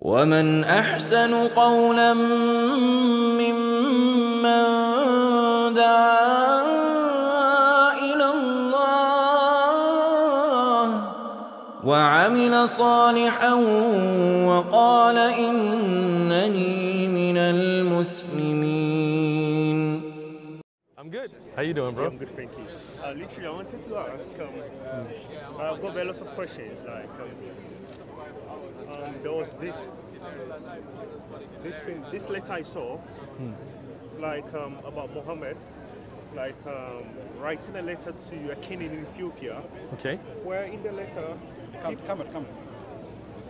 ومن احسن قولا ممن دعا إلى الله وعمل صالحا وقال انني من المسلمين I'm good. How you doing, bro? I'm good, thank you. Uh, literally, I wanted to ask. Um, I've got very lots of questions. Like, um, um, there was this, this thing, this letter I saw, like um, about Muhammad, like um, writing a letter to a king in Ethiopia, Okay. where in the letter, Come, come, on, come.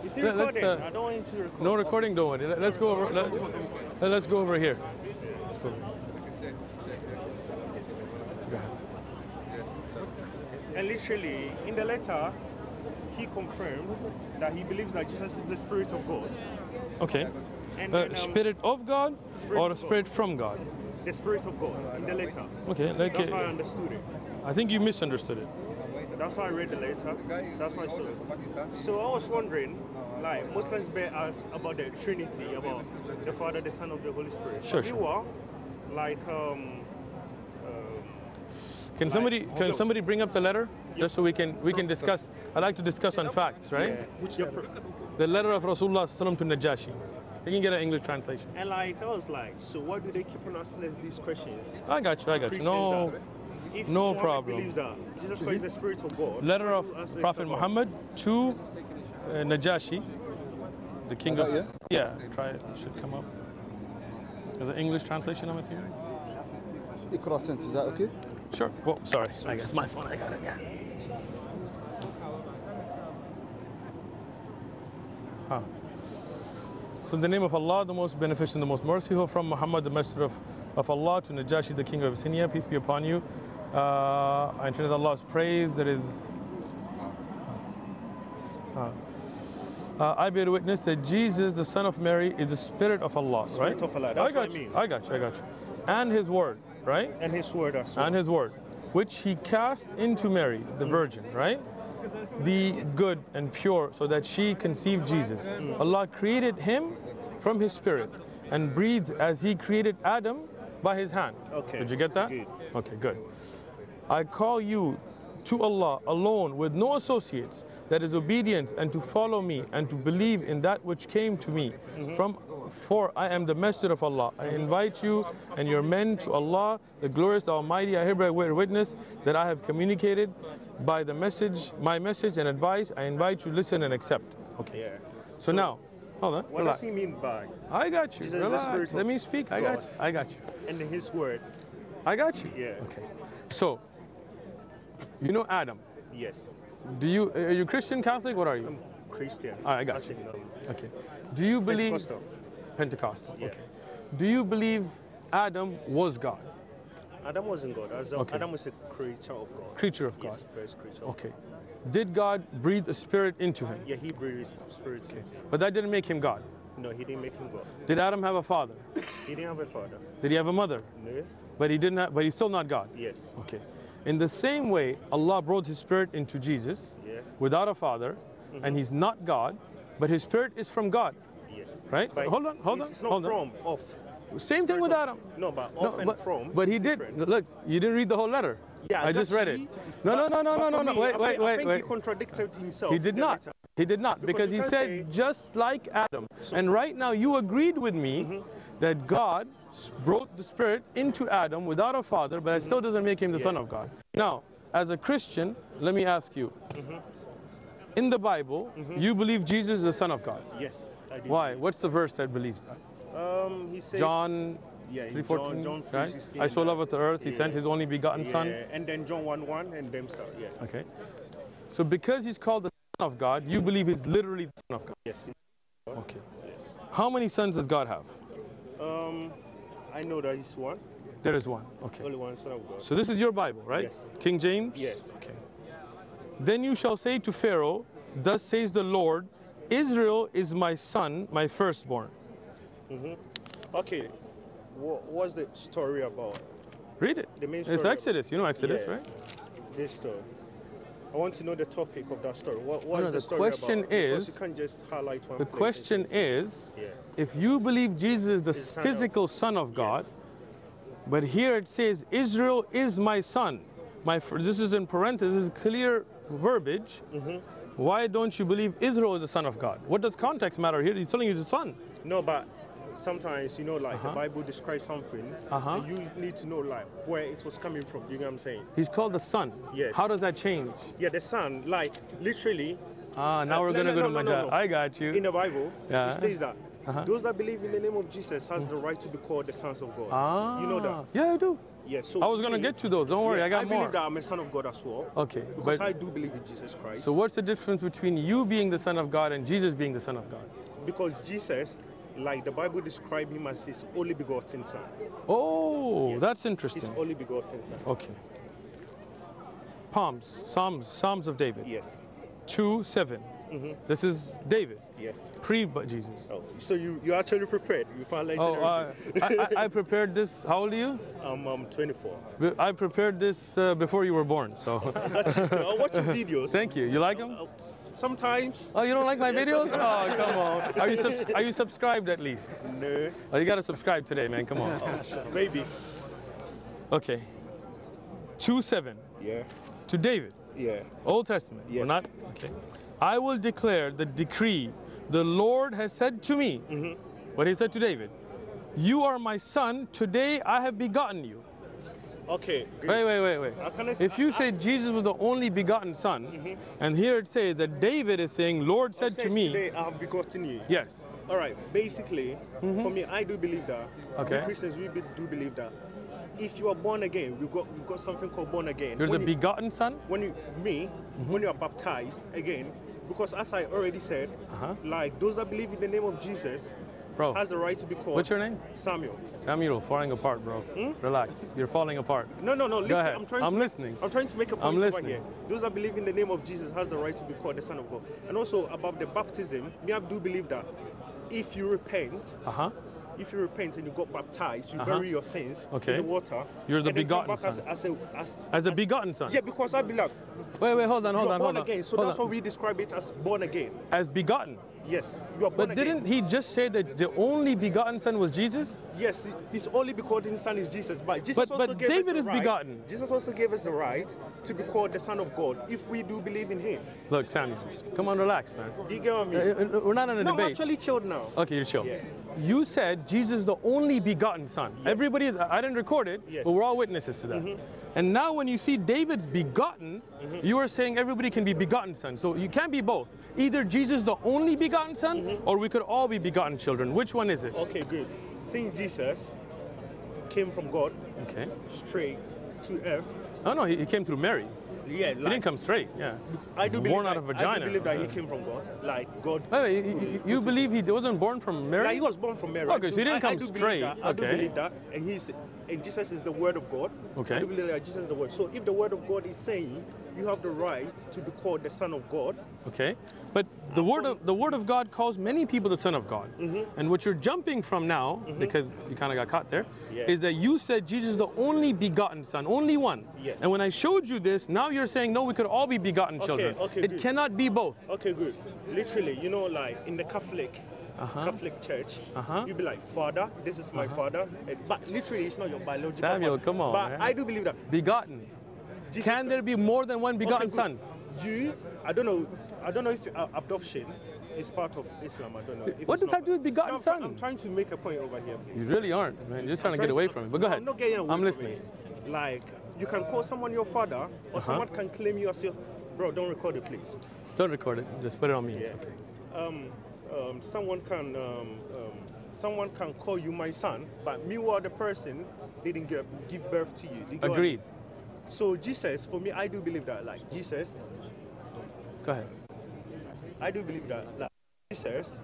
is he Let- recording? uh, I don't want you to record. No recording, don't worry. Let- Let's go over. Let, let's go over here. Let's go. Go. And literally, in the letter, he confirmed that he believes that Jesus is the Spirit of God. Okay. And Uh, then, um, spirit of God Spirit or of God. spirit from God? the Spirit of God in the letter. Okay. Like, That's how I uh, understood it. I think you misunderstood it. That's how I read the letter. That's how I saw it. So I was wondering, like Muslims bear us about the Trinity, about the Father, the Son, of the Holy Spirit. Sure, You sure. are like um, Can somebody can somebody bring up the letter just so we can we can discuss? I like to discuss on facts, right? yeah, which you're The letter of Rasulullah sallam to Najashi. You can get an English translation. and like I was like, so why do they keep on asking us these questions? I got you. I got you. Christians No. that if no Muhammad problem. believes that Jesus Christ is the Spirit of God. Letter of do you ask us Prophet Muhammad to uh, Najashi, the king of. got Yeah, try it. It should come up. Is an English translation, I'm assuming. Ikra sent, is that okay? Sure. Well, sorry. I guess my phone. I got it. Yeah. Huh. So in the name of Allah, the most beneficent, the most merciful, from Muhammad, the messenger of, of Allah, to Najashi, the king of Abyssinia, peace be upon you. Uh, I enter Allah's praise. That is. Uh, uh, I bear witness that Jesus, the son of Mary, is the spirit of Allah, Spirit right? of Allah, I got what I you. mean. I got you. I got you. And His word, right? And His word and his word, which he cast into Mary, the virgin, right? The good and pure, so that she conceived Jesus. Allah created him from his spirit and breathed as he created Adam by his hand. Okay, Did you get that? good. Okay, good. I call you to Allah alone with no associates, that is obedient and to follow me and to believe in that which came to me mm-hmm. from for I am the messenger of Allah. I invite you and your men to Allah, the glorious, Almighty. I hereby bear witness that I have communicated by the message, my message and advice. I invite you to listen and accept. Okay. Yeah. So, now, hold on. What relax. does he mean by I got you. Jesus is the Relax. Let me speak. I got you. I got you. and His word? I got you. Yeah. Okay. So, you know Adam. Yes. Do you are you Christian, Catholic? What are you? Christian. Ah, I got you. um, Okay. Do you believe Pentecostal. Pentecostal? Yeah. Okay. Do you believe Adam was God, Adam wasn't God. Adam, Okay. Adam was a creature of God. creature of God? Yes, first creature. Okay. Did God breathe a spirit into him? Yeah, he breathed spirit. into him. But that didn't make him God. No, he didn't make him God. Did Adam have a father? He didn't have a father. Did he have a mother? No. But he didn't. Have, but he's still not God. Yes. Okay. In the same way, Allah brought His Spirit into Jesus Yeah. without a father, mm-hmm. and He's not God, but His Spirit is from God. Right? But hold on, hold on, It's not hold on. from off. Same thing with Adam. No, but No, and but, from. but he did. different. Look, you didn't read the whole letter. Yeah, I just read it. No, no, but- no, no, no, no, no. me, Wait, wait, I wait, think wait. he contradicted himself. He did not. letter. He did not Because because he said just like Adam. And right now you agreed with me Mm-hmm. that God brought the Spirit into Adam without a father, but it still doesn't make him the Son of God. Now, as a Christian, let me ask you. Mm-hmm. In the Bible, you believe Jesus is the Son of God. Yes, I did. Why? What's the verse that believes that? Um, he says. John Yeah, in 3:14, John, John right? 3:16, I so uh, loveth the earth, he sent his only begotten Yeah, Son. and then John 1 1 and them start. Yeah. Okay. So because he's called the Son of God, you believe he's literally the Son of God. Yes. Okay. Yes. How many sons does God have? Um, I know that he's one, There is one. Okay. only one son of God. So this is your Bible, right? Yes. King James? Yes. Okay. Then you shall say to Pharaoh, Thus says the Lord, Israel is my son, my firstborn. Okay. What was the story about? Read it. The main It's Exodus. You know Exodus, Yeah. right? This story. I want to know the topic of that story. What, what No, is no, the the story question about? Because is- you can't just highlight one. The question is Yeah. if you believe Jesus is the Is son of- physical Son of God, Yes. but here it says, Israel is my son. My, this is in parentheses, clear verbiage. Mm-hmm. Why don't you believe Israel is the Son of God? What does context matter here? He's telling you he's the Son. No, but sometimes you know, like Uh-huh. the Bible describes something, Uh-huh. and you need to know like where it was coming from. You know what I'm saying? He's called the Son. Yes. How does that change? Yeah, the son, like literally Ah, now Uh, we're no, going to no, go no, to Majah. I got you. in the Bible, Yeah. it states that Uh-huh. those that believe in the name of Jesus has the right to be called the sons of God. ah, You know that? Yeah, I do. Yeah. So I was going to get to those. Don't worry, yeah, I got I more. believe that I'm a son of God as well. Okay, Because but I do believe in Jesus Christ. so what's the difference between you being the Son of God and Jesus being the Son of God? because Jesus, like the Bible describes him as his only begotten son. Oh, Yes. that's His interesting. only begotten son. Okay. Palms, Psalms, Psalms of David. Yes. 2 7. This is David, Yes. pre Jesus. Oh, so you you actually prepared? You found like Oh, uh, I, I, I prepared this. How old are you? I'm um 24. I prepared this uh, before you were born. So I watch your videos. thank you. You like them? Uh, Sometimes. Oh, you don't like my videos? Oh, come on. Are you subs- are you subscribed at least? No. Oh, you gotta subscribe today, man. Come on. Maybe. Okay. 2 7 Yeah. to David. Yeah. Old Testament. We're Yes. not? Okay. I will declare the decree the Lord has said to me. Mm-hmm. What he said to David. You are my son. Today I have begotten you. Okay. Wait, wait, wait, wait. How can I s- If you say Jesus was the only begotten son, mm-hmm. and here it says that David is saying, Lord said to me, Today I have begotten you. yes. All right. Basically, mm-hmm. for me, I do believe that. Okay. We Christians, we do believe that. If you are born again, we've got we've got something called born again. You're the you- begotten son? when you me mm-hmm. when you are baptized again because as i already said Uh-huh. like those that believe in the name of jesus Bro, has the right to be called what's your name? samuel Samuel, falling apart, bro. Relax. You're falling apart. no no no listen, ahead. i'm trying I'm to listening. i'm trying to make a point I'm listening. here those that believe in the name of jesus has the right to be called the son of god and also about the baptism me i do believe that if you repent Uh huh. If you repent and you got baptized, you Uh-huh. bury your sins Okay. in the water. You're the and then come begotten back as, son. as a as, As a begotten son. yeah, because I believe Wait, wait, hold on, hold on, hold on. again. So Hold that's on. why we describe it as born again. As begotten. Yes, you are born But didn't he just say that the only begotten son was Jesus? Yes, his only begotten son is Jesus. But Jesus But- also but gave us David the is right, begotten. Jesus also gave us the right to be called the Son of God if we do believe in Him. Look, Samuel, come on, relax, man. You get what I mean? Uh, uh, We're not in a no, I'm debate. actually chilled now. Okay, you're chill. Yeah. You said Jesus is the only begotten son. Everybody, I didn't record it, Yes. but we're all witnesses to that. Mm-hmm. And now when you see David's begotten, mm-hmm. you are saying everybody can be begotten son. So you can't be both. Either Jesus the only begotten son, mm-hmm. or we could all be begotten children. Which one is it? Okay, good. Since Jesus came from God Okay. straight to earth, Oh no, he, he came through Mary. Yeah, He didn't come straight. Yeah. I do Born believe out that, of I vagina. do believe that he uh, came from God, like God. Wait, wait, you, you- believe he wasn't born from Mary? Like he was born from Mary. Okay, I so he didn't I- I come believe straight. that. I do believe that, and he's and Jesus is the Word of God. Okay. I do believe that Jesus is the Word. So if the Word of God is saying you have the right to be called the Son of God, Okay, but the word of the word of God calls many people the Son of God, and what you're jumping from now, because you kind of got caught there, is that you said Jesus is the only begotten Son, only one. Yes. And when I showed you this, now you're saying no, we could all be begotten Okay, children. okay, it good. cannot be both. okay, good. Literally, you know, like in the Catholic. Uh-huh. Catholic Church, Uh-huh. you be like, Father, this is my father, Eh, but literally, it's not your biological Samuel, father. come on, But man. I do believe that. Begotten. Jesus Can there be more than one begotten good. sons? You, I don't know, I don't know if uh, adoption is part of Islam. I don't know. If What does that do with begotten No, I'm, son? I'm trying to make a point over here. You really aren't, man. You're just trying to get away to- from it. But go ahead. I'm not getting away I'm listening. it. Like, you can call someone your father, or someone can claim you as your. Bro, don't record it, please. Don't record it. Just put it on me. It's okay. Um, um, someone can, um, um, someone can call you my son, but meanwhile the person didn't give, give birth to you. Do you get what I Agreed. So Jesus, for me, I do believe that. Like Jesus, Go ahead. I do believe that. Like Jesus,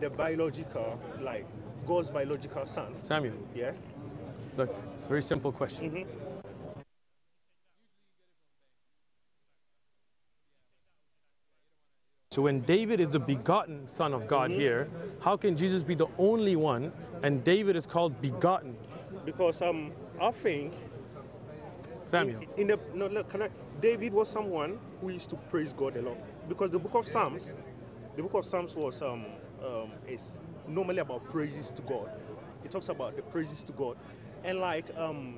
the biological, like God's biological son. Samuel, Yeah. look, it's a very simple question. Mm-hmm. So when David is the begotten son of God Mm-hmm. here, how can Jesus be the only one and David is called begotten? Because um, I think Samuel. In, in the no, no, can I, David was someone who used to praise God a lot because the book of Psalms, the book of Psalms was um, um is normally about praises to God. It talks about the praises to God, and like um,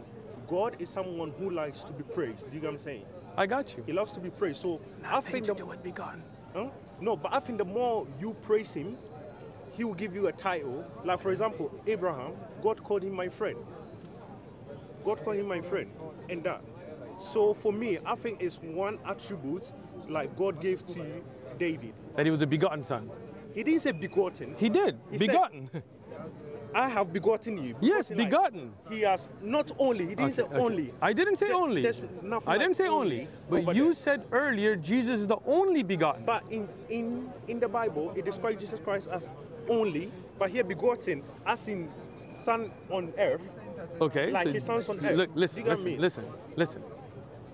God is someone who likes to be praised. Do you get what I'm saying? I got you. He loves to be praised. So I think the, with begotten. Huh? No, but I think the more you praise him, he will give you a title. Like for example, Abraham, God called him my friend. God called him my friend, and that. So for me, I think it's one attribute like God gave to David. That he was a begotten son. He didn't say begotten. He did. He said- begotten. I have begotten you. Yes, Begotten, like, he has not only. He didn't Okay, say okay. only. I didn't say There- only. there's nothing I didn't say only only. But you there. said earlier Jesus is the only begotten. But in in in the Bible, it describes Jesus Christ as only, but here begotten as in son on earth. Okay. Like his sons on earth. Look, listen, listen, me? listen, listen.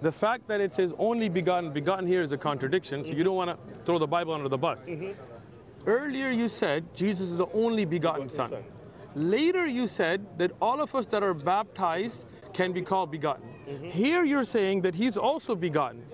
The fact that it says only begotten, begotten here is a contradiction, so you don't want to throw the Bible under the bus. Mm-hmm. Earlier you said Jesus is the only begotten Begotten son. son. Later you said that all of us that are baptized can be called begotten. Mm-hmm. Here you're saying that he's also begotten.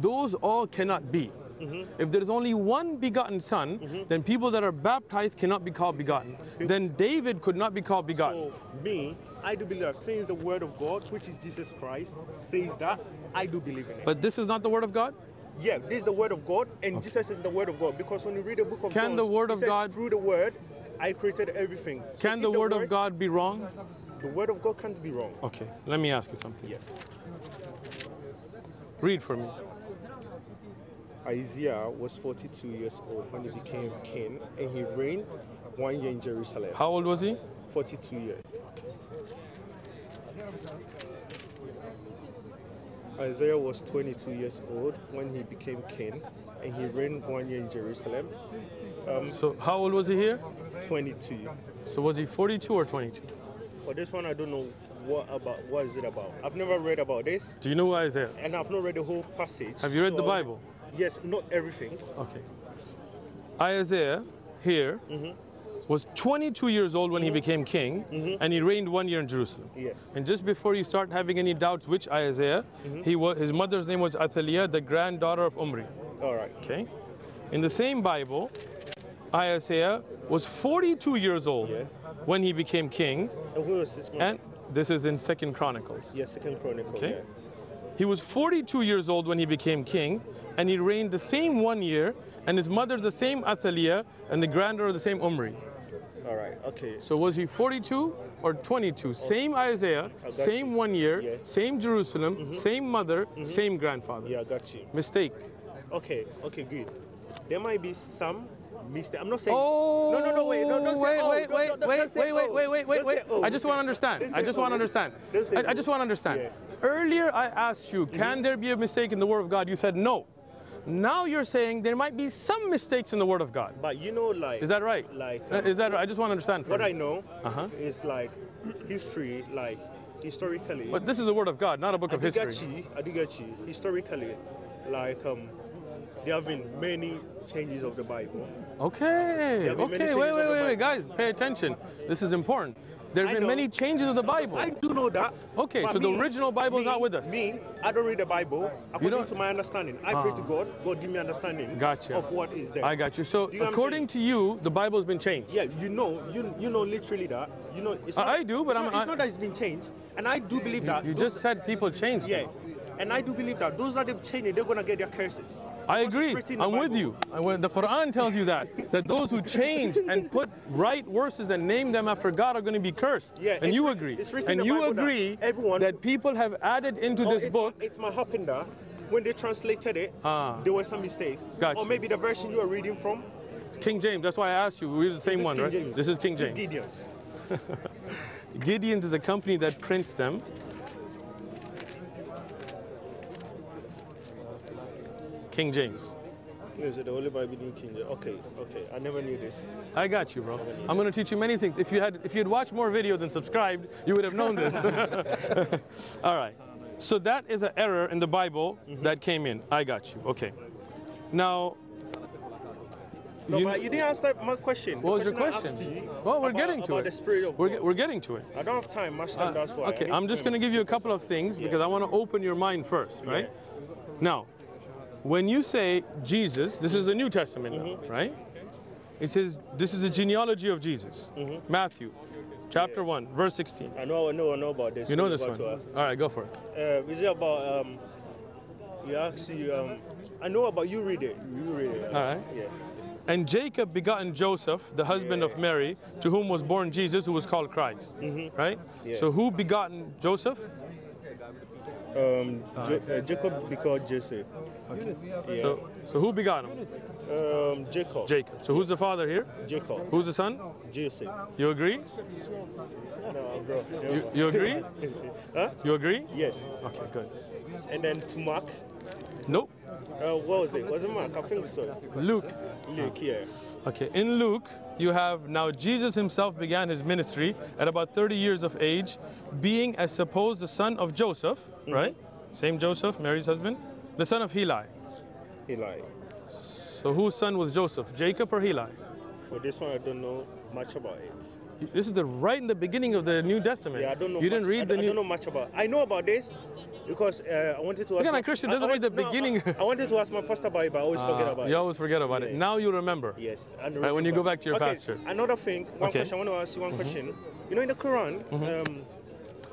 Those all cannot be. Mm-hmm. If there's only one begotten son, then people that are baptized cannot be called begotten. Then David could not be called begotten. So me, I do believe since the word of God, which is Jesus Christ, says that, I do believe in it. But this is not the word of God? yeah, this is the word of God, and Jesus is the word of God. Because when you read the book of Can John, the word of says, God- through the word, I created everything. So Can if the word of word- God be wrong? The word of God can't be wrong. Okay, let me ask you something. Yes. Read for me. Ahaziah was 42 years old when he became king, and he reigned one year in Jerusalem. How old was he? 42 years. Ahaziah was 22 years old when he became king, and he reigned one year in Jerusalem. Um, So how old was he here? 22. So was he 42 or 22? For this one, I don't know what about. What is it about? I've never read about this, Do you know who Ahaziah? and I've not read the whole passage. Have you read the so- Bible? Yes, not everything. Okay. Ahaziah here mm-hmm. was 22 years old when he became king, mm-hmm. and he reigned one year in Jerusalem. Yes. And just before you start having any doubts which Ahaziah, mm-hmm. he was, his mother's name was Athaliah, the granddaughter of Omri. All right. Okay. In the same Bible, Ahaziah was 42 years old Yes. when he became king, And who was this and this is in Second Chronicles. yes, Second Chronicles. Okay. Yeah. He was 42 years old when he became king, and he reigned the same one year, and his mother's the same Athaliah, and the granddaughter of the same Omri. All right. Okay. So was he 42 or 22? Same Ahaziah, same you. one year, Yeah. same Jerusalem, mm-hmm. same mother, mm-hmm. same grandfather. Yeah, I got you. Mistake. Okay, okay, good. There might be some mistake. I'm not saying. Oh, no, no, no, wait, no, don't say wait, oh, wait, don't- wait, don't- don't wait, say wait, wait, oh. wait, wait, wait, Don't say wait. oh. I just want to understand. I say just want to oh. understand. Say I, oh. just want to understand. Earlier, I asked you, can mm-hmm. there be a mistake in the Word of God? You said no. Now you're saying there might be some mistakes in the Word of God. But you know, like. Is that right? Like. Uh, Is that right? I just want to understand. what From I know Uh-huh. is like history, like historically. But this is the Word of God, not a book of history. Adigachi, you. I do get you. Historically, like um, there have been many changes of the Bible. Okay, There have been many okay, wait, wait, wait, wait, guys, pay attention. This is important. There have I been know. many changes of the Bible. I do know that. Okay, but so the original Bible is not with us. Me, I don't read the Bible according to my understanding. I pray to ah. God. God give me understanding Gotcha. of what is there. I got you. So, you know what I'm according to you, the Bible has been changed. Yeah, you know, you you know literally that. You know, it's not, I do, but it's I'm- not, it's not that it's been changed, and I do believe that. You those- just said people changed. yeah, and I do believe that those that they've changed, it, they're gonna get their curses. I agree. written in the I'm with Bible. you. And when the Quran tells you that, that those who change and put right verses and name them after God are going to be cursed. Yeah, and you agree. it's written and in the you Bible that everyone- that people have added into Oh, this it's, book. It's my happened when they translated it, Ah. there were some mistakes. Gotcha. Or maybe the version you are reading from. King James. That's why I asked you. We're the same one, King right? James. This is King This James. Gideon's. Gideon's is a company that prints them. King James. Is it the Holy Bible in King James? Okay, okay. I never knew this. I got you, bro. I'm gonna teach you many things. If you had, if you had watched more videos and subscribed, you would have known this. All right. So that is an error in the Bible mm-hmm. that came in. I got you. Okay. Now, No, You- but you didn't answer my question. What was the your question? You Well, we're about- getting to it. the spirit of we're, we're getting to it. I don't have time, much time, uh, that's why. Okay, I'm just going to give you a couple of things because I want to open your mind first, right? Now, when you say Jesus, this is the New Testament now, right? It says this is the genealogy of Jesus. Matthew chapter 1, verse 16. I know, I know, I know about this. You know this one. about to ask. All right, go for it. Uh, is it about um? You actually um. I know about you. Read it. You read it. All right. Yeah. And Jacob begotten Joseph, the husband of Mary, to whom was born Jesus, who was called Christ. Right? Yeah. So who begotten Joseph? Um, J- uh, Jacob because Joseph. Yeah. So, so who begot him? um, Jacob. Jacob. So who's the father here? Jacob. Who's the son? Joseph. You agree? No, bro. You, you agree? Huh? You agree? Yes. Okay, good. And then to Mark. Nope. Uh, what was it? Was it Mark? I think so. Luke. Luke. Yeah. Okay, in Luke, you have now Jesus himself began his ministry at about 30 years of age, being as supposed the son of Joseph, mm-hmm. right? Same Joseph, Mary's husband, the son of Heli. Eli. So whose son was Joseph, Jacob or Heli? For this one, I don't know much about it. This is the right in the beginning of the New Testament. Yeah, I don't know. You didn't read I, the don't- I don't know much about. I know about this because uh, I wanted to ask. Again, my- Christian doesn't I read the no, beginning. I, wanted to ask my pastor about it, but I always forget about you it. You always forget about it. Now you remember. Yes. And Right, when you go back to your okay, pastor. Another thing, one Okay. question. I want to ask you one question. You know, in the Quran, Mm-hmm. um,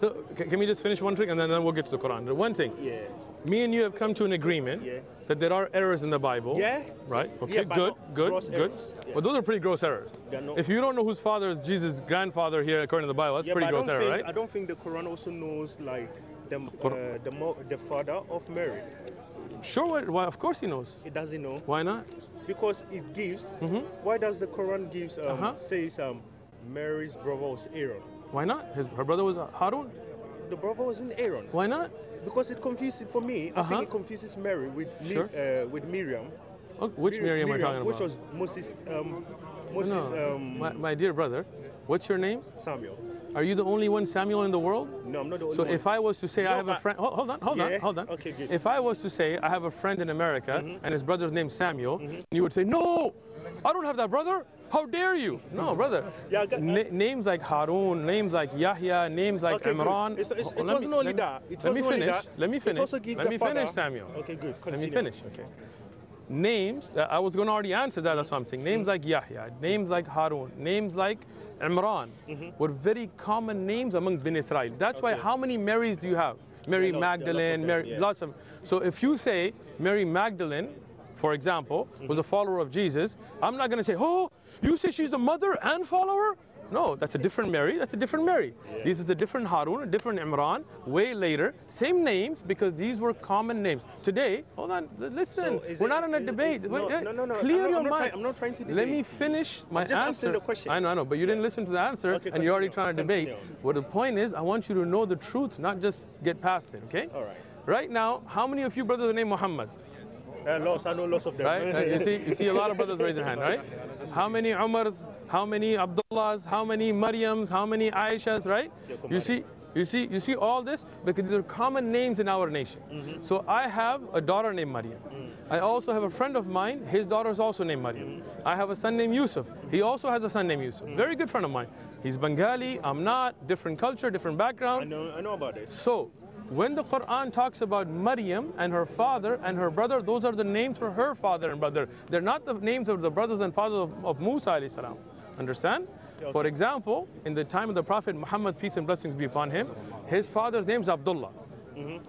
So, can we just finish one thing and then, then we'll get to the Quran? The one thing. yeah, Me and you have come to an agreement Yeah. That there are errors in the Bible. Yeah. Right? Okay, Yeah, good, good, good. Yeah. Well, those are pretty gross errors. They're If you don't know whose father is Jesus' grandfather here according to the Bible, that's yeah, pretty but I gross don't error, think right? I don't think the Quran also knows like the uh, the mo- the father of Mary. Sure, why, why, of course he knows. It doesn't know Why not? because it gives. Why does the Quran gives um, Mm-hmm. Uh-huh. says um, Mary's brother was Aaron? Why not? His, her brother was Harun. The brother was in Aaron. Why not? Because it confuses for me. I Uh-huh. think it confuses Mary with Mi- Sure. uh, with Miriam. Oh, which Mir- Miriam are you talking about? which was Moses. Um, Moses no, um, my, my dear brother, what's your name? Samuel. Are you the only one Samuel in the world? No, I'm not the only So one. if I was to say I have a friend, hold, hold on, hold Yeah, on, hold on. okay, good. If I was to say I have a friend in America Mm-hmm. and his brother's named Samuel, you would say, no, I don't have that brother. How dare you? No, brother. Yeah, Na- names like Harun, names like Yahya, names like Okay. Imran. It's- it's- it wasn't me- only that. It let me finish. that. Let me finish. Let me finish, Samuel. Okay, good. Let me finish. Okay. Names, uh, I was going to already answer that or something. Names like Yahya, names like Harun, names like Imran were very common names among Bin Israel. That's why, Mm-hmm. How many Marys do you have? Mary Yeah, lo- yeah, lots Magdalene, Mary, yeah. lots of. So if you say Mary Magdalene, for example, was a follower of Jesus, I'm not going to say, oh, you say she's the mother and follower? No, that's a different Mary. That's a different Mary. This is a different Harun, a different Imran, way later. Same names because these were common names. Today, hold on, listen. So We're it- not in a is it- debate. no, no, no, no, Clear I'm not- your I'm mind. trying- I'm not trying to debate. Let me debate. finish my just answer. the question. I know, I know, but you didn't listen to the answer, Okay, and you're already trying to debate. continue. Well, the point is, I want you to know the truth, not just get past it. Okay? All right. Right now, how many of you brothers are named Muhammad? Uh, lots. I know lots of them. Right? Uh, you see, you see a lot of brothers raise their hand, right? How many Umars? How many Abdullahs? How many Maryams? How many Aishas? Right? You see, you see, you see all this because these are common names in our nation. Mm-hmm. So I have a daughter named Maryam. Mm. I also have a friend of mine. His daughter is also named Maryam. Mm-hmm. I have a son named Yusuf. He also has a son named Yusuf. Mm. Very good friend of mine. He's Bengali. I'm not. Different culture, different background. I know. I know about this. So, when the Quran talks about Maryam and her father and her brother, those are the names for her father and brother. They're not the names of the brothers and fathers of, of Musa alayhi salam. Understand? For example, in the time of the Prophet Muhammad, peace and blessings be upon him, his father's name is Abdullah.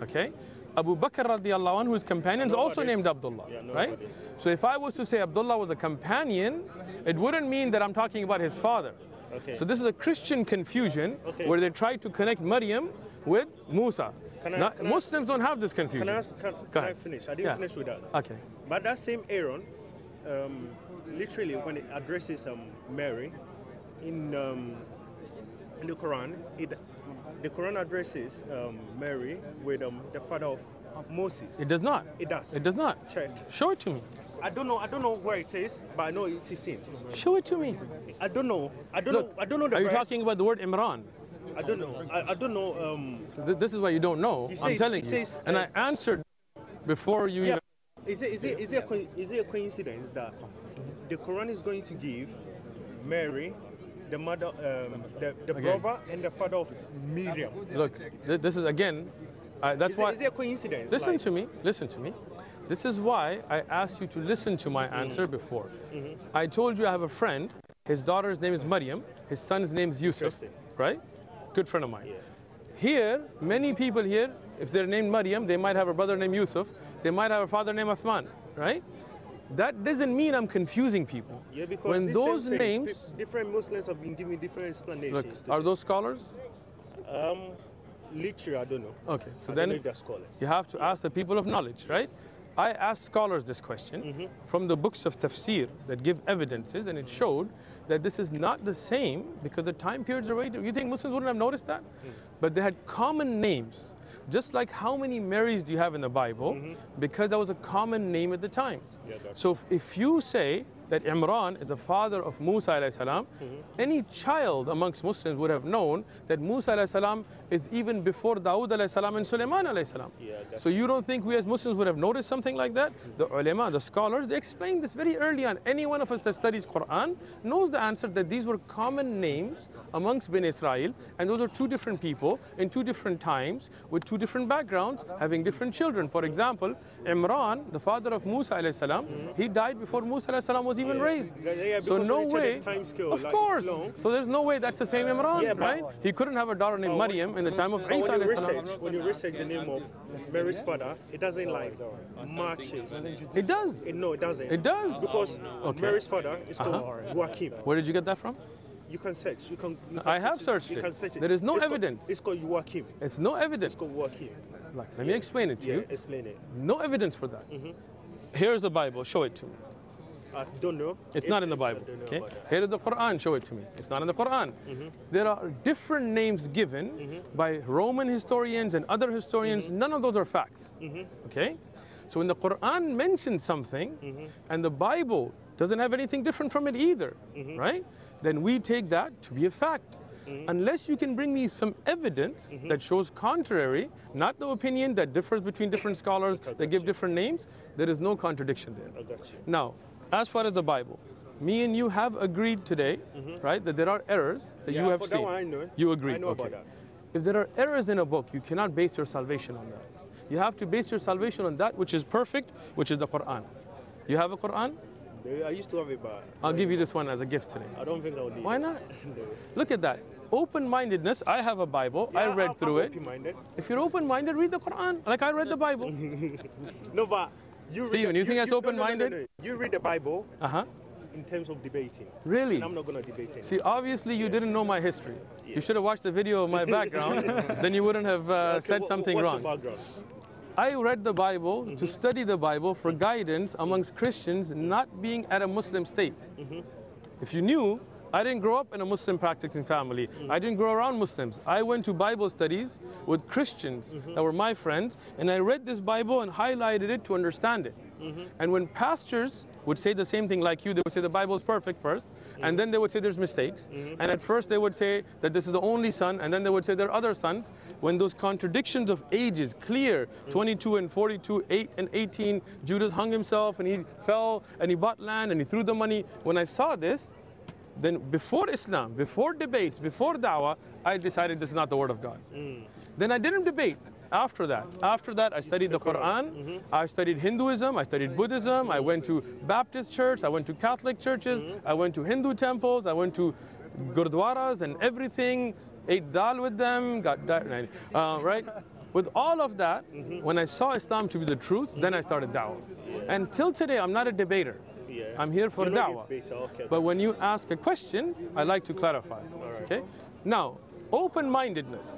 Okay? Abu Bakr radiallahu anhu, his companion, is also named Abdullah. Yeah, right? So if I was to say Abdullah was a companion, it wouldn't mean that I'm talking about his father. Okay. So this is a Christian confusion Okay. where they try to connect Maryam with Musa. Can I- Not- can I- Muslims don't have this Can confusion. I, ask, can, can I finish? I didn't Yeah. finish with that. Okay. But that same Aaron, um, literally, when it addresses um, Mary in um, in the Quran, it the Quran addresses um, Mary with um, the father of Moses. It does not. It does. It does not. Check. Show it to me. I don't know. I don't know where it is, but I know it is in. Show it to me. I don't know. I don't Look, know. I don't know the are you talking about the word Imran? I don't know. I, I don't know. Um, Th- This is why you don't know. He I'm telling you. says, and uh, I answered before you yeah. even. Is it is it is it a, is it a coincidence that the Quran is going to give Mary, the mother, um, the, the brother and the father of Miriam. Look, th- this is again, uh, that's Is, why. it, is it a coincidence? Listen Like, to me. Listen to me. This is why I asked you to listen to my Mm-hmm. answer before. I told you I have a friend. His daughter's name is Maryam. His son's name is Yusuf. Right? Good friend of mine. Here, many people here, if they're named Maryam, they might have a brother named Yusuf. They might have a father named Uthman. Right? That doesn't mean I'm confusing people. Yeah, because when those thing, names, different Muslims have been giving different explanations. look, are those scholars? um, literally, I don't know. Okay, so I then don't know if they're scholars. You have to ask the people of knowledge, right? I asked scholars this question mm-hmm. from the books of tafsir that give evidences, and it showed that this is not the same because the time periods are way. You think Muslims wouldn't have noticed that? Mm. But they had common names. Just like how many Marys do you have in the Bible? Mm-hmm. Because that was a common name at the time. Yeah, so if, if you say that Imran is the father of Musa alayhi salam, mm-hmm. any child amongst Muslims would have known that Musa alayhi salam is even before Dawood alayhi salam and Sulaiman alayhi salam. Yeah, so you don't think we as Muslims would have noticed something like that? Mm-hmm. The ulama, the scholars, they explained this very early on. Any one of us that studies Quran knows the answer that these were common names amongst Bin Israel, and those are two different people in two different times with two different backgrounds, having different children. For example, Imran, the father of Musa alayhi salam, mm-hmm. he died before Musa alayhi salam was even Yeah. raised. Yeah, so no way, time scale, of like, course. So there's no way that's the same Imran, Yeah, right? He couldn't have a daughter named Maryam in the time of Isa when you research, when you research the name of Mary's father, it doesn't like matches. It does. It, no, it doesn't. It does. Because Okay. Mary's father is called Uh-huh. Joachim. Where did you get that from? You can search. You can. You can I have search searched You it. can search it. There is no It's called- evidence. it's called Joachim. It's no evidence. It's called Joachim. Like, let me explain it to you. explain it. No evidence for that. Here's the Bible. Show it to me. I don't know. It's If- not in the Bible. Okay. Here is the Quran. Show it to me. It's not in the Quran. Mm-hmm. There are different names given mm-hmm. by Roman historians and other historians. Mm-hmm. None of those are facts. Okay. So when the Quran mentions something and the Bible doesn't have anything different from it either, right? Then we take that to be a fact. Unless you can bring me some evidence that shows contrary, not the opinion that differs between different scholars that give different names, there is no contradiction there. I got you. Now, as far as the Bible, me and you have agreed today, mm-hmm. right, that there are errors that Yeah, you have for seen. that one I know. You agree. I know okay. about that. If there are errors in a book, you cannot base your salvation on that. You have to base your salvation on that which is perfect, which is the Quran. You have a Quran? I used to have it, but I'll give you this one as a gift today. I don't think I'll need Why not? No. Look at that. Open-mindedness. I have a Bible. I read I'm- through I'm it. If you're open-minded, read the Quran, like I read the Bible. No, but you. Steven, the- you think that's no, no, no, open-minded? No, You read the Bible Uh huh. in terms of debating. Really? And I'm not gonna debate it. See, obviously you didn't know my history. You should have watched the video of my background, then you wouldn't have uh, Okay, said something what's wrong. Your background? I read the Bible to study the Bible for guidance amongst Christians not being at a Muslim state. If you knew, I didn't grow up in a Muslim practicing family. I didn't grow around Muslims. I went to Bible studies with Christians that were my friends, and I read this Bible and highlighted it to understand it. Mm-hmm. And when pastors would say the same thing like you, they would say the Bible is perfect first, and mm-hmm. then they would say there's mistakes. Mm-hmm. And at first they would say that this is the only son, and then they would say there are other sons. When those contradictions of ages clear, 22 and 42, 8 and 18, Judas hung himself and he fell and he bought land and he threw the money. When I saw this, then before Islam, before debates, before dawah, I decided this is not the word of God. Hmm. Then I didn't debate after that. After that, I studied the Quran. Mm-hmm. I studied Hinduism. I studied Buddhism. I went to Baptist church. I went to Catholic churches. Mm-hmm. I went to Hindu temples. I went to gurdwaras and everything. Ate dal with them. Got uh, right. With all of that, mm-hmm. when I saw Islam to be the truth, then I started dawah. And till today, I'm not a debater. Yeah. I'm here for You're not a dawah. okay, But when you ask a question, I like to clarify. Okay? Now, open-mindedness.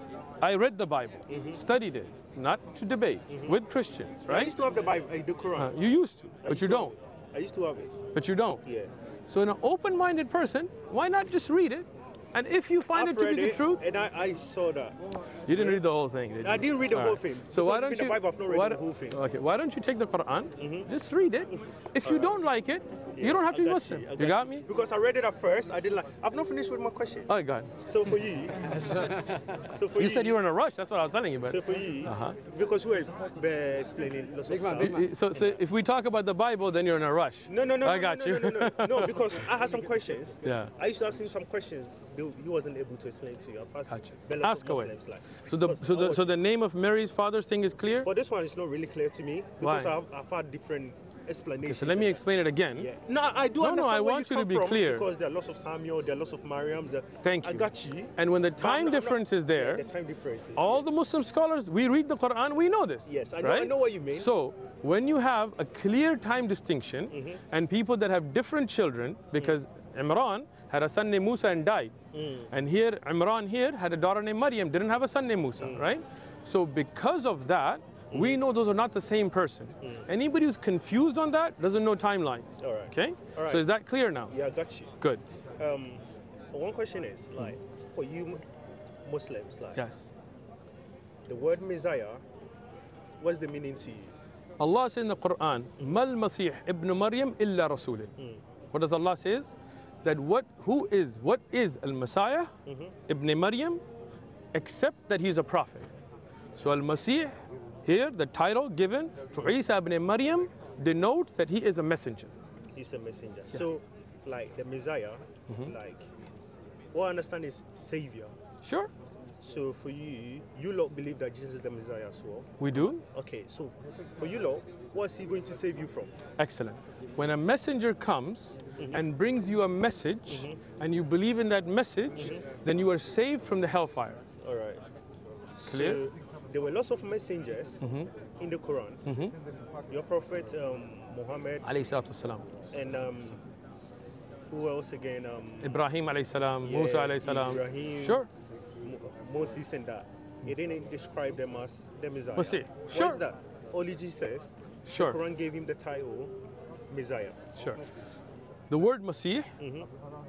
I read the Bible, studied it, not to debate with Christians, I right? used to have the Bible, uh, the Quran. Uh, you used to, I but used you to don't. I used to have it. But you don't. Yeah. So, an open-minded person, why not just read it And if you find I've it to be the it, truth, and I, I saw that. you didn't read the whole thing. did I didn't read the All whole right. thing, So why don't you? Bible I've not read why the don't- whole thing. Okay. Why don't you take the Quran? Just read it. If you don't like it, you don't have to I be got Muslim. I You got me? Because I read it at first, I didn't like. I've not finished with my question. Oh God. So for you, so for You you, said you were in a rush. That's what I was telling you. But So for you, Uh-huh. because we were explaining lots of stuff. Y- y- so, so if we talk about the Bible, then you're in a rush. No, no, no. I got no, you. No, no, no, no, because I had some questions. Yeah. I used to ask him some questions. He wasn't able to explain to you. I've asked Gotcha. Bellas Ask away. Like, So the so the so the name of Mary's father's thing is clear. for this one, it's not really clear to me because Why? I've, I've had different explanations. So let me explain it again. Yeah. No, I do No, no, I want you you to be clear. because there are lots of Samuel, there are lots of Mariams. Thank you. I got you. And when the time I'm not- difference is Yeah, there, the time difference. all the Muslim scholars, we read the Quran, we know this. Yes, I know- I know what you mean. So when you have a clear time distinction Mm-hmm. and people that have different children, because Imran had a son named Musa and died. Mm. And here, Imran here had a daughter named Maryam, didn't have a son named Musa, Mm. right? So because of that, we know those are not the same person. Anybody who's confused on that doesn't know timelines. Mm. All right. Okay? All right. So is that clear now? Yeah, I got you. Good. Um, one question is like for you Muslims, like Yes. the word Messiah, what's the meaning to you? Allah says in the Quran, Mal Masih ibn Maryam illa Rasulin. What does Allah says? That what who is what is Al Messiah ibn Maryam except that he's a prophet. So Al Masih here the title given to Isa ibn Maryam denotes that he is a messenger. He's a messenger. So, like the Messiah, Mm-hmm. like what I understand is savior. Sure, So for you, you lot believe that Jesus is the Messiah as well. we do. Okay, so for you lot, what's he going to save you from? Excellent. When a messenger comes and brings you a message and you believe in that message, then you are saved from the hellfire. All right. Clear? So there were lots of messengers Mm-hmm. in the Quran. Your prophet um, Muhammad Alayhi salatu wasalam. and um, who else again? Um, Ibrahim alayhi salam, Musa Yeah, alayhi salam. Ibrahim. Sure. Mo- Moses and that. He didn't describe them as the Messiah. Messiah. Why Sure. is that? Only Jesus. Sure. The Quran gave him the title Messiah. Sure. The word Masih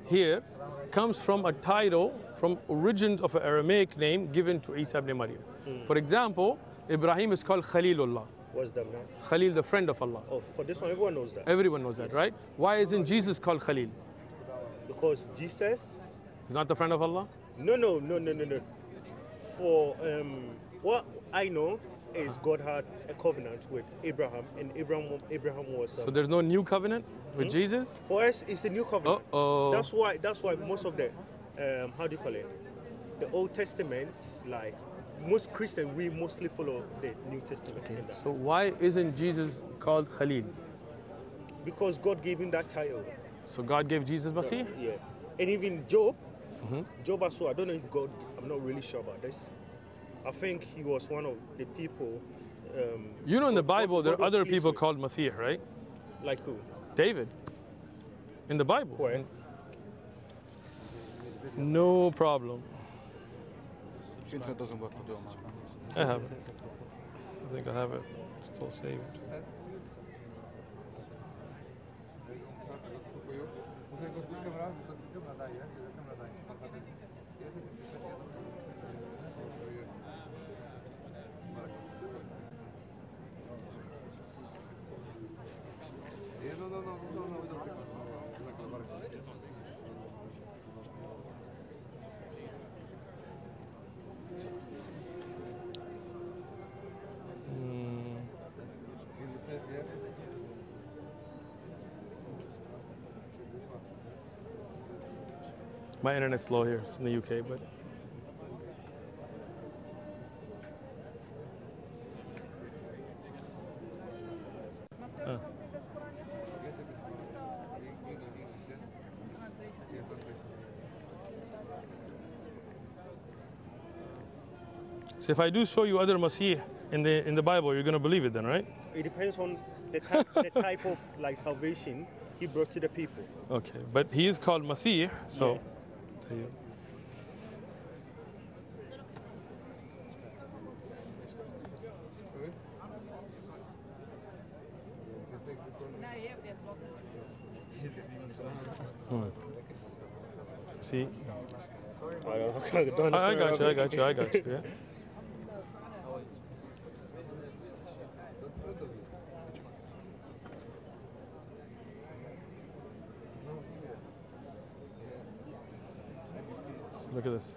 here comes from a title from origins of an Aramaic name given to Isa ibn Maryam. For example, Ibrahim is called Khalilullah. What's that? Khalil, the friend of Allah. Oh, for this one, everyone knows that. Everyone knows that, right? Why isn't Jesus called Khalil? Because Jesus. He's not the friend of Allah? No, no, no, no, no, no. For um, what I know is God had a covenant with Abraham, and Abraham, Abraham was. Um, So there's no new covenant with Jesus? for us, it's the new covenant. Uh-oh. That's why. That's why most of the, um, how do you call it, the Old Testament, like most Christians, we mostly follow the New Testament. that. So why isn't Jesus called Khalil? Because God gave him that title. So God gave Jesus Masih? Yeah, and even Job, Mm-hmm. Job as well. I don't know if God. I'm not really sure about this. I think he was one of the people. Um, You know in the Bible there are other people with. called Masih, right? like who? David. In the Bible. Where? No problem. Internet doesn't work, we'll do it on my I have it. I think I have it It's still saved. My internet's slow here. It's in the UK, but Uh. So if I do show you other Masih in the in the Bible, you're gonna believe it then, right? It depends on the type, the type of like salvation he brought to the people. Okay, but he is called Masih, so. Yeah. Hmm. See, I don't, I don't I, I understand got you. I got you. I got you. Yeah. Look at this.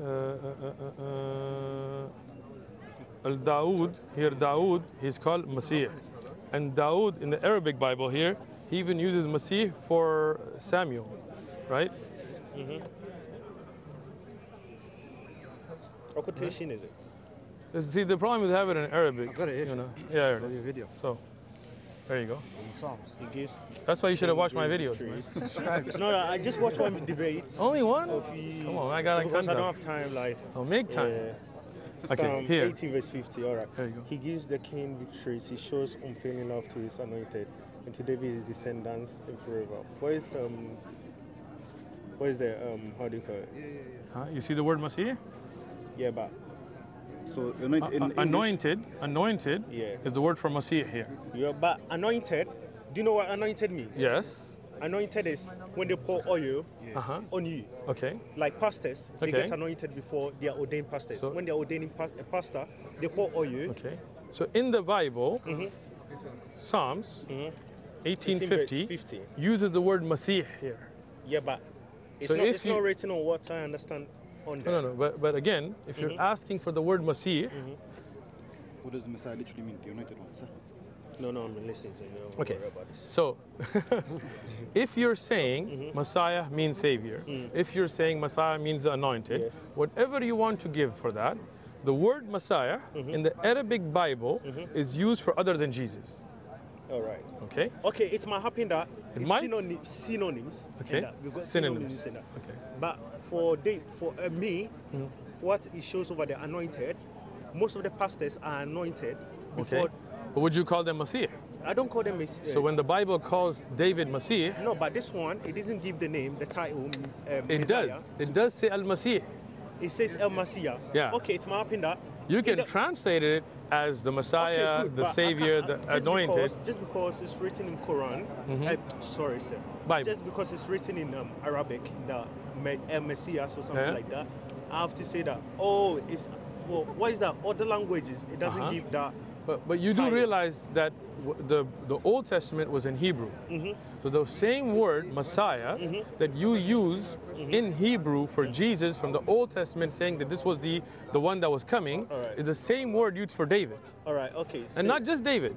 Uh, uh, uh, uh, Al Dawood, here Dawood, he's called Masih. And Dawood in the Arabic Bible here, he even uses Masih for Samuel, right? Mm -hmm. What quotation is it? See, the problem with having it in Arabic, got it here. you know, yeah, here Got it your is. video. So, there you go. In Psalms. He gives. That's why you should have watched my videos. It's not. I just watched one debate. Only one? Of he, Come on, I got because I don't have time. Like. Oh, make time. Yeah. Okay, Psalm here. 18 verse 50. All right. There you go. He gives the king victories. He shows unfailing love to his anointed, and to David his descendants and forever. What is um? What is the um? How do you call it? Huh? You see the word Masih? Yeah, but So anointed in Uh, English, anointed, anointed Yeah. is the word for Masih here. yeah, but anointed. Do you know what anointed means? Yes. Anointed is when they pour oil Uh huh. on you. Okay. Like pastors, they Okay. get anointed before they are ordained pastors. So- when they are ordaining pa- a pastor, they pour oil. Okay. So in the Bible, Mm-hmm. Psalms 18 1850 50. uses the word Masih here. Yeah, but it's, So not, it's not written on what I understand on there. No, no, no. But, but again, if you're Mm-hmm. asking for the word Masih, what does the Messiah literally mean? The United one, sir? No, no, I'm listening to you. Okay. worry about this. So, if you're saying Mm-hmm. Messiah means Savior, if you're saying Messiah means anointed, Mm. Yes. whatever you want to give for that, the word Messiah Mm-hmm. in the Arabic Bible is used for other than Jesus. All right. Okay? Okay, it might happen that It it's synony- synonyms. in Okay. that. We've got Synonyms. synonyms in that. Okay. But for they, for uh, me, Hmm. what it shows over the anointed, most of the pastors are anointed Okay. But would you call them Messiah? I don't call them. Messiah. So when the Bible calls David Messiah, no, but this one, it doesn't give the name, the title. Um, it Messiah. does. It does say Al Masih. It says El Messiah. Yeah. Okay, it's happen that. You can the- translate it as the Okay, Messiah, good, the Savior, the just anointed. Because, just because it's written in Quran, uh, sorry, sir. Bible. Just because it's written in um, Arabic, the Messias or something Yeah. like that, I have to say that. Oh, it's for what is that? Other languages, it doesn't Uh-huh. give that. But, but you do realize that w- the, the Old Testament was in Hebrew. Mm-hmm. So the same word, Messiah, that you use. In Hebrew for Jesus from the Old Testament, saying that this was the, the one that was coming, right. is the same word used for David. All right, okay. And not just David.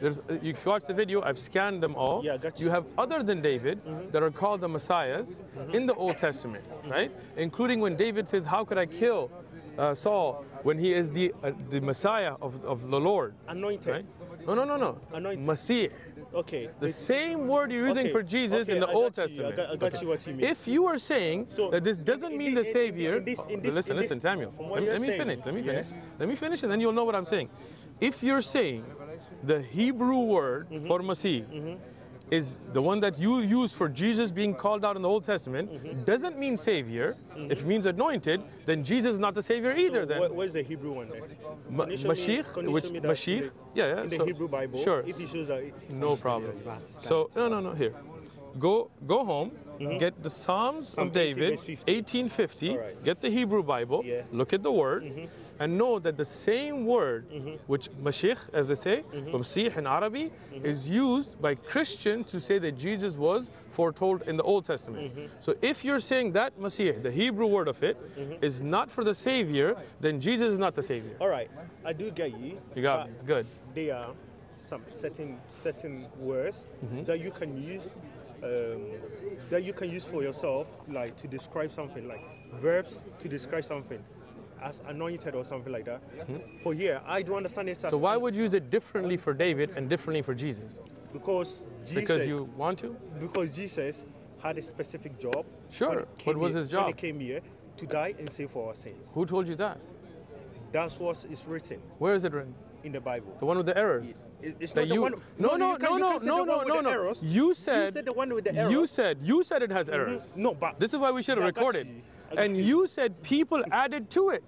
There's, uh, you- if you watch the video, I've scanned them all. Yeah, got you. You have other than David that are called the Messiahs in the Old Testament, right? Including when David says, How could I kill uh, Saul when he is the, uh, the Messiah of, of the Lord? anointed. Right? No, no, no, no. Anointed. Messiah. Okay. The same word you're using Okay, for Jesus okay, in the I Old got you, I Testament. got- I got you what you mean. If you are saying So, that this doesn't in- mean in- the Savior, in this- this- listen, listen, Samuel. Let me, let me finish. Let me yeah. finish. Let me finish, and then you'll know what I'm saying. If you're saying the Hebrew word Mm-hmm. for Masih is the one that you use for Jesus being called out in the Old Testament, Mm-hmm. doesn't mean Savior. If it means anointed, then Jesus is not the Savior either. then. Where- where's the Hebrew one then? Ma- Can you show me- Mashiach, which Mashiach, yeah, yeah. In the Hebrew Bible, sure. if shows that. No problem. So no, no, no. Here, go go home. Get the Psalms Mm-hmm. Psalm of David, verse 50. 1850. All right. Get the Hebrew Bible. Yeah. Mm-hmm. Look at the word, and know that the same word, which Mashiach, as they say, Mm-hmm. In Arabic, is used by Christians to say that Jesus was foretold in the Old Testament. Mm-hmm. So if you're saying that Masih, the Hebrew word of it, is Mm-hmm. not for the Savior, then Jesus is not the Savior. All right, I do get you. You got me. Good. There are some certain certain words Mm-hmm. that you can use, um, that you can use for yourself, like to describe something, like verbs to describe something, as anointed or something like that. For here, I do understand it as Mm-hmm. So why would you use it differently for David and differently for Jesus? because Jesus Because you want to? because Jesus had a specific job. Sure. What was here- his When he job? came here to die and save for our sins. Who told you that? That's what is written Where is it written? in the Bible. The one with the errors. It- It's That not the one. no no you no no no no no no. errors. You said said the one with the errors. You said you said it has errors. No, but This is why we should have recorded. You. I got And you. you said people added to it.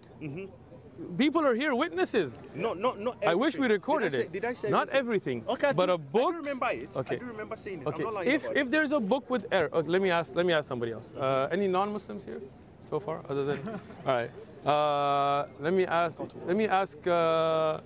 people are here witnesses. No, not not. I wish we recorded did say, it. Did I say Not everything, Okay, but do, a book- I do remember it. Okay. I do remember saying it. Okay, I'm not lying if about if it. there's a book with error, okay, let me ask let me ask somebody else. Uh, any non-Muslims here so far, other than? all right. Uh, let me ask. Let me ask. Uh,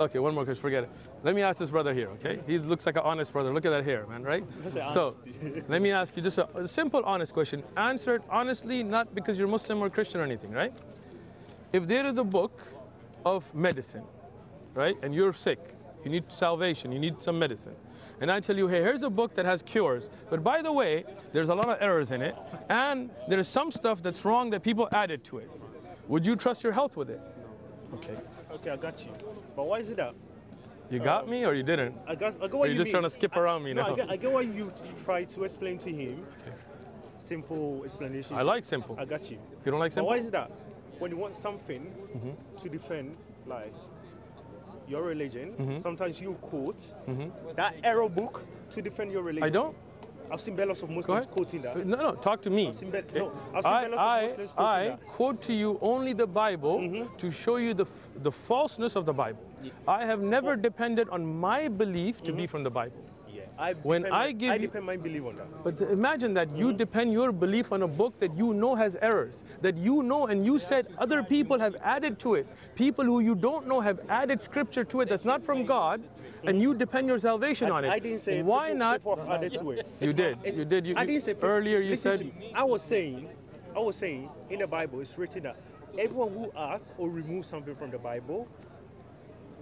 okay, one more question. Forget it. Let me ask this brother here. Okay, he looks like an honest brother. Look at that hair, man. Right? So, let me ask you just a, a simple, honest question. Answer it honestly, not because you're Muslim or Christian or anything, right? If there is a book of medicine, right, and you're sick, you need salvation, you need some medicine, and I tell you, hey, here's a book that has cures, but by the way, there's a lot of errors in it, and there's some stuff that's wrong that people added to it. Would you trust your health with it? Okay. Okay, I got you. But why is it that? You got me or you didn't? I got. I got what you you just mean. trying to skip I- around me no, now? I get, I get what you try to explain to him. Simple explanation. I like simple. I got you. You don't like But simple? why is it that when you want something Mm-hmm. to defend, like your religion, Mm-hmm. sometimes you quote that arrow book to defend your religion. I don't. I've seen bellows of Muslims quoting that. No, no, talk to me. I've seen, okay? no, I've seen I, bellows I, of Muslims quoting I that. Mm-hmm. quote to you only the Bible to show you the, f- the falseness of the Bible. I have never depended on my belief to Mm-hmm. be from the Bible. Yeah, I When I give I you- depend my belief on that. But imagine that you Mm-hmm. depend your belief on a book that you know has errors, that you know and you said other people have added to it. People who you don't know have added scripture to it that's not from God, and you depend your salvation on it. I didn't say Why not? people have added to it. You did. You did. You, I you- didn't say earlier. You said. I was saying, I was saying in the Bible it's written that everyone who adds or removes something from the Bible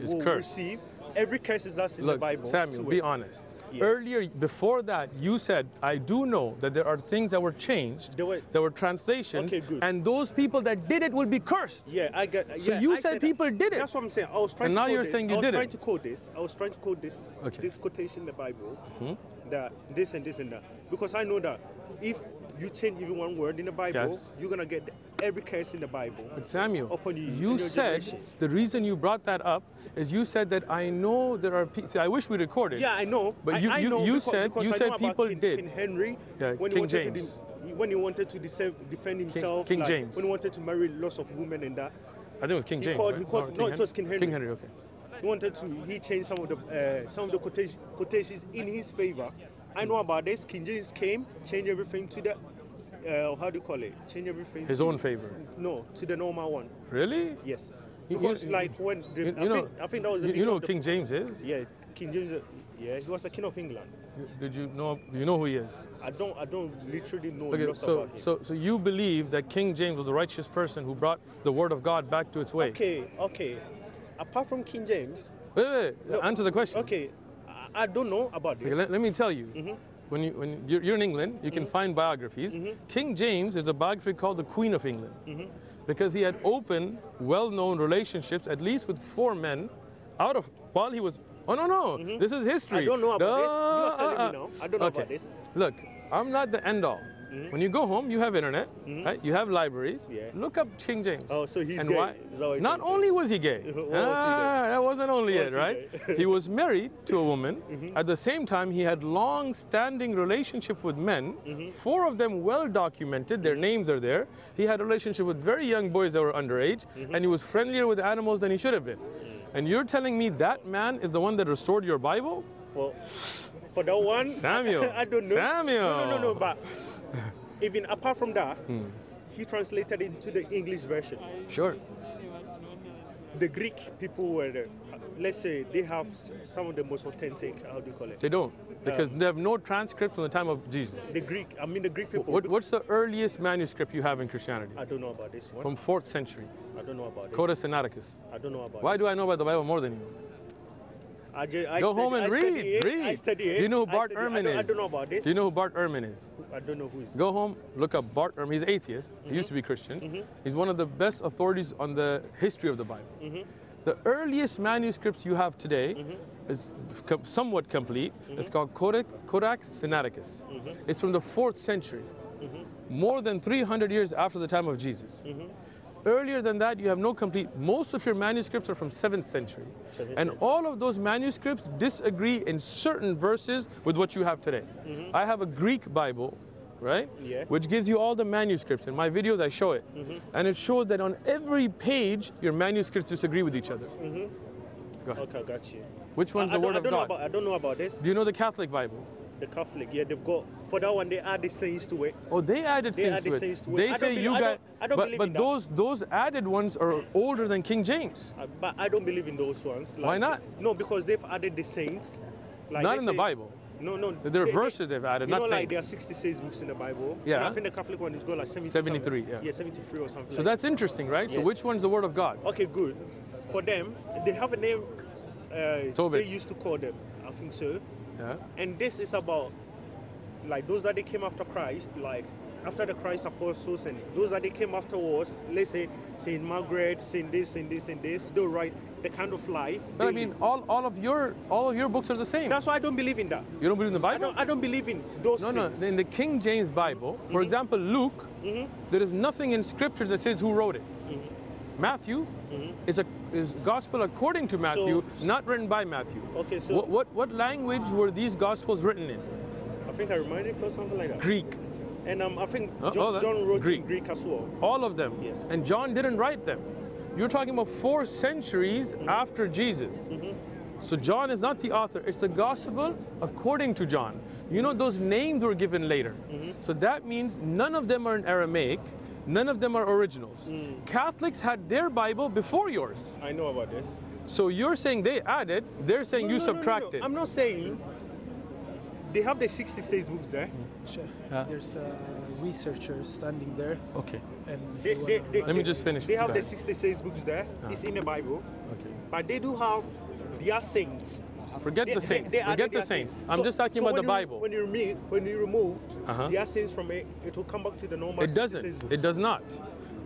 it's will cursed. receive every curse is that's in Look, the Bible. Samuel, be honest. Yeah. Earlier, before that, you said, I do know that there are things that were changed, There were- there were translations, Okay, and those people that did it will be cursed. Yeah, I get. So yeah, you I said said people did it. That's what I'm saying. I was trying And to now quote you're this. saying you I was trying to quote this. I was trying to quote this. Okay. This quotation in the Bible. hmm? That this and this and that. Because I know that if you change even one word in the Bible, Yes. you're gonna get every curse in the Bible. But Samuel, Upon you, you said the reason you brought that up is you said that I know there are people. I wish we recorded. Yeah, I know. But I, you- I you- know you because, said- because you I said people King, did. King Henry Yeah, when King he wanted James. to de- when he wanted to defend himself. King like, James. When he wanted to marry lots of women and that. I think it was King He James. called- right? he called- King no, it was King Henry. King Henry. Okay. He wanted to. He changed some of the uh, some of the quotations in his favor. I know about this. King James came, changed everything to the uh, how do you call it? Change everything. His own favor. No, to the normal one. Really? Yes. You- Because you- like when the, You, I, know, think, I think that was the you, you know of who the- King James is. Yeah, King James. uh, Yeah, he was the king of England. Did you know? You know who he is. I don't. I don't literally know Okay, so about him. so so you believe that King James was the righteous person who brought the word of God back to its way? Okay, okay. Apart from King James, Wait, wait, wait. No, answer the question. okay, I, don't know about this. Okay, let, let me tell you. Mm-hmm. When you when you're, you're in England, you can find biographies. King James is a biography called the Queen of England, Mm-hmm. because he had open, well-known relationships, at least with four men, out of while he was. Oh no no, this is history. Mm-hmm. I don't know about this. You are telling me now. I don't know okay. about this. Look, I'm not the end all. When you go home, you have internet, right? You have libraries. Mm-hmm. Yeah. Look up King James. Oh, so he's and gay. Why? Is that what you're Not trying to say? only was he gay. He ah, that wasn't only it, he right? gay? he was married to a woman. Mm-hmm. At the same time, he had long-standing relationship with men. Mm-hmm. Four of them well documented. Their names are there. He had a relationship with very young boys that were underage, Mm-hmm. and he was friendlier with animals than he should have been. Mm. And you're telling me that man is the one that restored your Bible? for for that one. Samuel. I don't know. Samuel. No, no, no, no. But even apart from that, Hmm. he translated into the English version. Sure. The Greek people were, the, let's say, they have some of the most authentic. How do you call it? They don't, because they have no transcript from the time of Jesus. The Greek. I mean, the Greek people. What, what's the earliest manuscript you have in Christianity? I don't know about this one. From 4th century, I don't know about this. Codex Sinaiticus. I don't know about. Why this. do I know about the Bible more than you? I ju- I Go study- home and I read, it, read. I study it. Do you know who Bart Ehrman don't- I don't know about this. Do you know who Bart Ehrman is? I don't know who is. Go home, look up Bart Ehrman. He's atheist. He mm-hmm. used to be Christian. Mm-hmm. He's one of the best authorities on the history of the Bible. Mm-hmm. The earliest manuscripts you have today is com- somewhat complete. It's called Codex, Codex Sinaiticus. It's from the fourth century, more than 300 years after the time of Jesus. Earlier than that, you have no complete. Most of your manuscripts are from 7th century. Seventh and century. all of those manuscripts disagree in certain verses with what you have today. Mm-hmm. I have a Greek Bible right? Yeah. Which gives you all the manuscripts. In my videos, I show it. Mm-hmm. And it shows that on every page, your manuscripts disagree with each other. Mm-hmm. Go ahead. Okay, I got you. Which one's I, I the don't, Word of don't know God? about, I don't know about this. Do you know the Catholic Bible? The Catholic, yeah, they've got for that one they add the saints to it. Oh, they added They things added to it. things to. I They don't say you I guys, don't- I don't but believe but in that. those those added ones are older than King James. Uh, but I don't believe in those ones. Why not? No, because they've added the saints. Like Not they in the Bible. No, no. There are verses they've added, You not know, like there are 66 books in the Bible. Yeah. And I think the Catholic one is got like 70 73, yeah. Yeah, 73 or something. So like that's interesting, right? So Yes. which one's the Word of God? Okay, good. For them, they have a name. Uh, Tobit. they used to call them. I think so. Yeah. And this is about like those that they came after Christ, like after the Christ apostles, and those that they came afterwards. Let's say Saint Margaret, Saint this, Saint this, and this. They write the kind of life. But I mean, live. all, all of your all of your books are the same. that's why I don't believe in that. You don't believe in the I Bible? don't. I don't believe in those No, no. things. In the King James Bible, for Mm-hmm. example, Luke, there is nothing in Scripture that says who wrote it. Mm-hmm. Matthew is a is gospel according to Matthew, So- not written by Matthew. Okay, so What, what what language were these gospels written in? I think I reminded you something like that. Greek. And um, I think Oh, John, oh, John wrote Greek. in Greek as well. All of them. Yes. And John didn't write them. You're talking about four centuries after Jesus. Mm-hmm. So John is not the author, it's the gospel according to John. You know, those names were given later. Mm-hmm. So that means none of them are in Aramaic, none of them are originals. Mm. Catholics had their Bible before yours. I know about this. So you're saying they added, they're saying No, you no, no, no, subtracted. I'm not saying they have the 66 books there. Sheikh, Yeah. there's a researcher standing there, Okay, and They, they they, wanna they, run- Let me just finish. They have the 66 books there. It's in the Bible. okay. But they do have their saints. Forget They- the saints. they added Forget the saints. saints. I'm So- just talking so about the you- Bible. When you remove, when you remove Uh-huh. their saints from it, it will come back to the normal. It doesn't. It does not.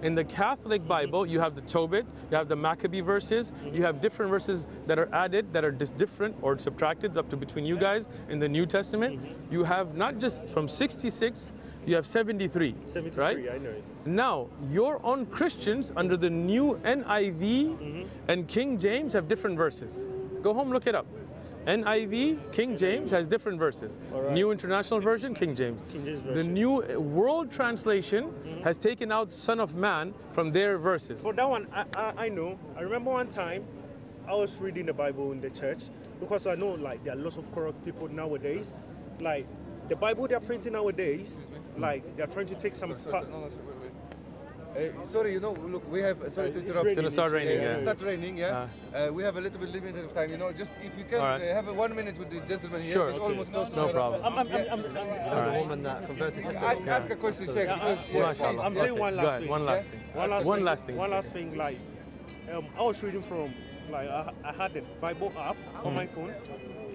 In the Catholic Bible, you have the Tobit, you have the Maccabee verses, you have different verses that are added that are dis- different or subtracted it's up to between you guys in the New Testament. Mm-hmm. You have not just from 66, you have 73. 73, right? I know it. Now, your own Christians under the new NIV mm-hmm. and King James have different verses. Go home, look it up. NIV, King James has different verses. Alright. New International Version, King James. King James The New uh, World Translation mm-hmm. has taken out Son of Man from their verses. For that one, I, I, I know. I remember one time I was reading the Bible in the church because I know like there are lots of corrupt people nowadays. Like the Bible they're printing nowadays, mm-hmm. like they're trying to take some part. No, no, wait, wait. Uh, sorry, you know, look, we have, sorry to interrupt. raining, Gonna start it's raining, raining, yeah. It's not raining, yeah. Uh. Uh, we have a little bit limited of time, you know. Just if you can All right. uh, have a one minute with the gentleman here. Sure. It's almost close to No shut up. problem. I'm, I'm, I'm, I'm, I'm, the woman that converted yesterday. Ask, ask a question, Sheikh. Yeah, because- I'm saying one last thing. One last thing. One last One thing. last thing, One last thing. Like, um, I was reading from, like, I, I had the Bible app on Hmm. my phone.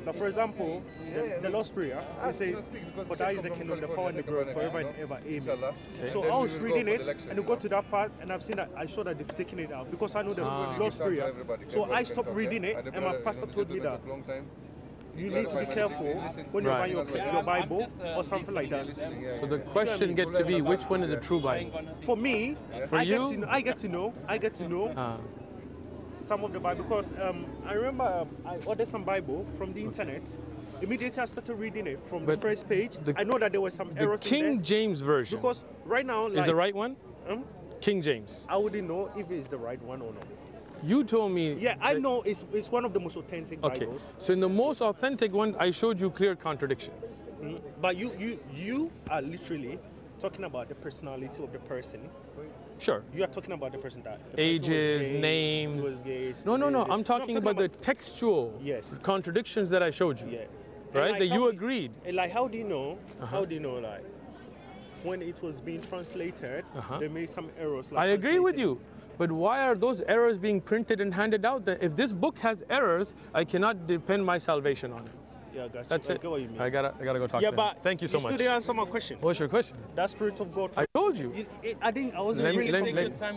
Now, for example, the, the Lord's Prayer, it Ask, says, don't speak, because "For the that Sheikh is the come from kingdom, the power, and the glory, forever and ever." Amen. Inshallah. So I was reading it, and you you go to that part, and I've seen that I saw that they've taken it out because I know the Ah. Lord's Give time to Prayer. everybody. So I stopped reading it, And my pastor told me that took long time. you need to be careful everything. Listen. when you Right. buy your, your Bible or something like that. So the question gets to be which one is the true Bible? For me, For I you? get to know, I get to know, I get to know Uh, some of the Bible because um, I remember um, I ordered some Bible from the internet. Immediately I started reading it from But the first page. the- I know that there were some the errors in King James version because right now, is the right one. um, King James. I wouldn't know if it's the right one or not. You told me. Yeah, I know it's, it's one of the most authentic Okay. Bibles. So in the most authentic one, I showed you clear contradictions. Mm, But you you you are literally talking about the personality of the person. Sure. You are talking about the person that the person Ages, gay, names. gay, No, no, no. gay. I'm talking about the textual Yes. contradictions that I showed you. yeah. Right? Like that you agreed. Like, how do you know? Uh-huh. How do you know, like, when it was being translated, Uh-huh. they made some errors. Like I agree with you. But why are those errors being printed and handed out? If this book has errors, I cannot depend my salvation on it. Yeah, you. That's I it. get what you mean. I gotta, I gotta go talk yeah, to him. but Thank you so still much. didn't answer my question. What's your question? That spirit of God. I told you. It- it- I didn't. I wasn't Let me- really let me- convinced. let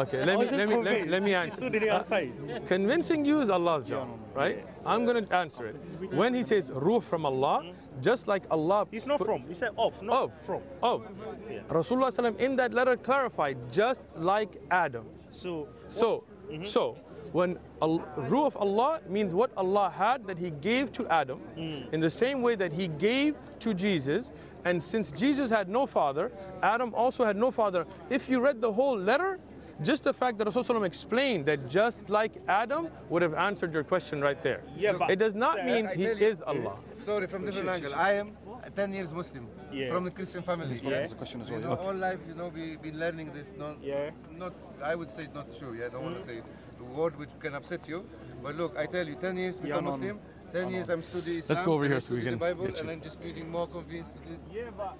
Okay, I let me, let me, let me, let me You answer. still didn't uh, answer it. Convincing you is Allah's job, right? I'm gonna answer it. When He says ruh from Allah, hmm? just like Allah. It's not from. He said off, not Of. from. Of. Yeah. Rasulullah in that letter clarified, just like Adam. So So, mm-hmm. so when al- ruh of Allah means what Allah had that He gave to Adam, hmm. in the same way that He gave to Jesus. And since Jesus had no father, Adam also had no father. If you read the whole letter, just the fact that Rasulullah explained that just like Adam would have answered your question right there. Yeah, but- it does not Sir, mean He you- is eh, Allah. Sorry, from different angle. I am 10 years Muslim Yeah. from the Christian family. Yeah. There's a question as well. You know, all life, you know, we've been learning this. Not, Yeah. not. I would say not true. Yeah, I don't want to hmm. say the word which can upset you. But look, I tell you, 10 years become no, no. Muslim. 10 years I'm studying Islam. Let's go over here I so we study can the Bible, get you. and I'm just getting more convinced with this. Yeah, but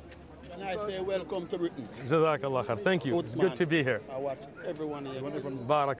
And I say welcome to Britain. Jazakallah khair. Thank you. It's good to be here. I watch everyone here. Barak.